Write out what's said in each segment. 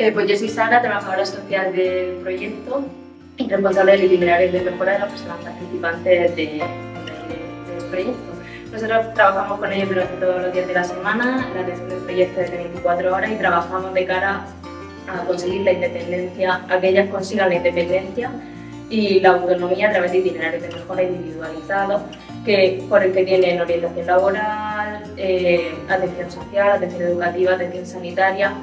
Eh, pues yo soy Sara, trabajadora social del proyecto y responsable del itinerario de mejora de las personas participantes de, del proyecto. Nosotros trabajamos con ellos durante todos los días de la semana, la atención del proyecto es de 24 horas y trabajamos de cara a conseguir la independencia, a que ellas consigan la independencia y la autonomía a través de itinerarios de mejora individualizados que, por el que tienen orientación laboral, eh, atención social, atención educativa, atención sanitaria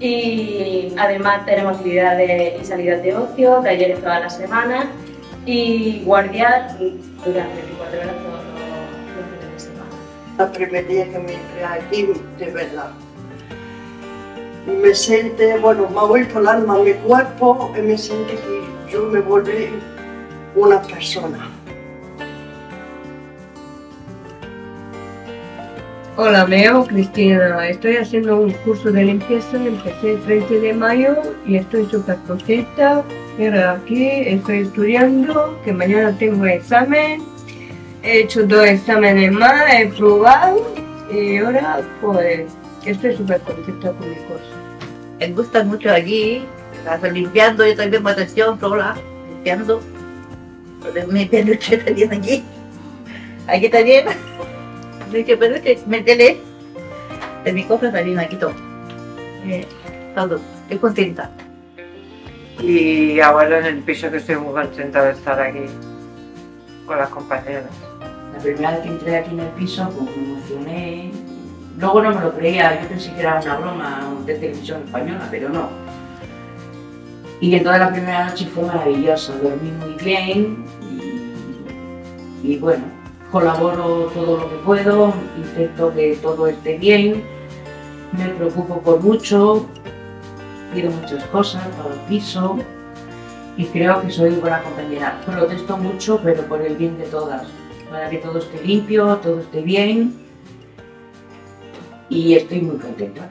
y además tenemos actividades y salidas de ocio, talleres todas las semanas y guardias durante 24 horas todos los, fines de semana. El primer día que me entré aquí, de verdad, me siente, bueno, me ha vuelto el alma mi cuerpo y me siente que yo me volví una persona. Hola, me llamo Cristina. Estoy haciendo un curso de limpieza. Empecé el 30 de mayo y estoy súper contenta. Pero aquí estoy estudiando, que mañana tengo examen. He hecho dos exámenes más, he probado y ahora pues estoy súper contenta con mi curso. Me gusta mucho aquí, limpiando, yo también me atención, hola, limpiando. Me peluche también aquí. Aquí también. Así que peluche, métele. De mi cofre también aquí todo. Eh, todo. Estoy contenta. Y abuelo en el piso que estoy muy contenta de estar aquí con las compañeras. La primera vez que entré aquí en el piso, pues me emocioné. Luego no me lo creía, yo pensé que era una broma de televisión española, pero no. Y entonces la primera noche fue maravilloso, dormí muy bien y, y bueno, colaboro todo lo que puedo, intento que todo esté bien, me preocupo por mucho, pido muchas cosas piso y creo que soy buena compañera. Protesto mucho, pero por el bien de todas, para que todo esté limpio, todo esté bien y estoy muy contenta.